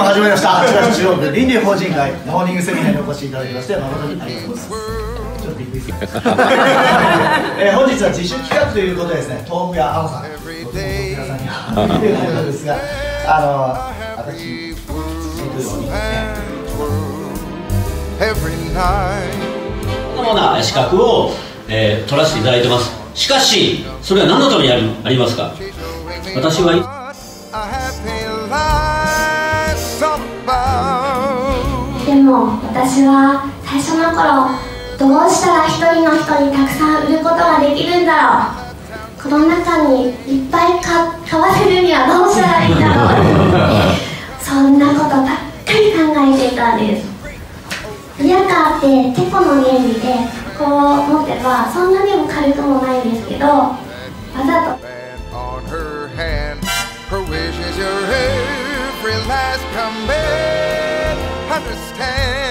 も始まりました。千葉市中央区倫理法人会モーニングセミナーにお越しいただきまして誠にありがとうございます。ちょっとびっくりする。えー本日は自主企画ということでですね豆腐屋青さん皆さんにということですがあの私にというようにですねまな資格を、えー取らせていただいてます。しかしそれは何のためにありありますか？私はでも私は最初の頃どうしたら一人の人にたくさん売ることができるんだろう。この中にいっぱいか買わせるにはどうしたらいいんだろう。そんなことばっかり考えていたんです。リアカーってテコの原理でこう持てばそんなにも軽くもないんですけどわざと every last command. Understand.